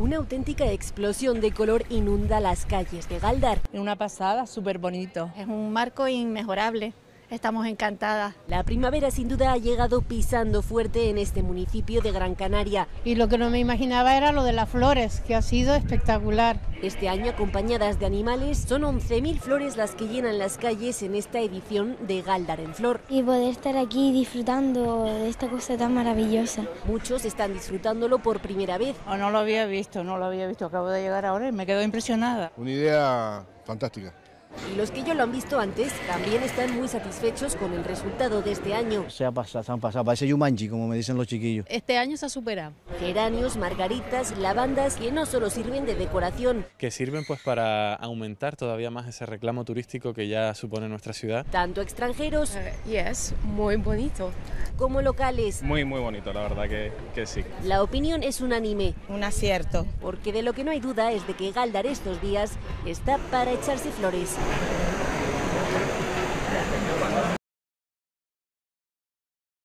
Una auténtica explosión de color inunda las calles de Galdar. Una pasada, súper bonito. Es un marco inmejorable. Estamos encantadas. La primavera sin duda ha llegado pisando fuerte en este municipio de Gran Canaria. Y lo que no me imaginaba era lo de las flores, que ha sido espectacular. Este año, acompañadas de animales, son 11.000 flores las que llenan las calles en esta edición de Galdar en Flor. Y poder estar aquí disfrutando de esta cosa tan maravillosa. Muchos están disfrutándolo por primera vez. O no lo había visto, no lo había visto. Acabo de llegar ahora y me quedo impresionada. Una idea fantástica. Y los que ya lo han visto antes también están muy satisfechos con el resultado de este año. Se ha pasado, se han pasado, parece Yumanji, como me dicen los chiquillos. Este año se ha superado. Geranios, margaritas, lavandas que no solo sirven de decoración. Que sirven pues para aumentar todavía más ese reclamo turístico que ya supone nuestra ciudad. Tanto extranjeros. Uh, yes, muy bonito. Como locales. Muy, muy bonito, la verdad que, que sí. La opinión es unánime. Un acierto. Porque de lo que no hay duda es de que Galdar estos días está para echarse flores. フフフ。